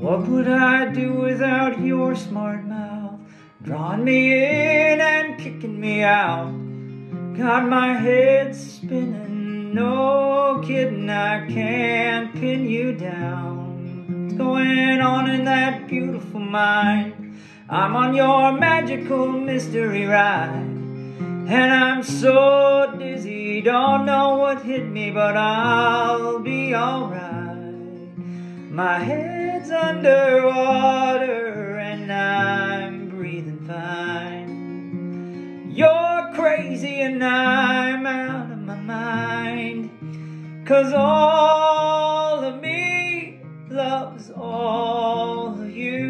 What would I do without your smart mouth? Drawing me in and kicking me out. Got my head spinning, no kidding, I can't pin you down. What's going on in that beautiful mind? I'm on your magical mystery ride. And I'm so dizzy, don't know what hit me, but I'll be alright. My head's underwater and I'm breathing fine. You're crazy and I'm out of my mind. Cause all of me loves all of you.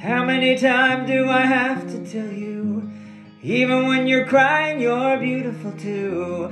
How many times do I have to tell you? Even when you're crying, you're beautiful too.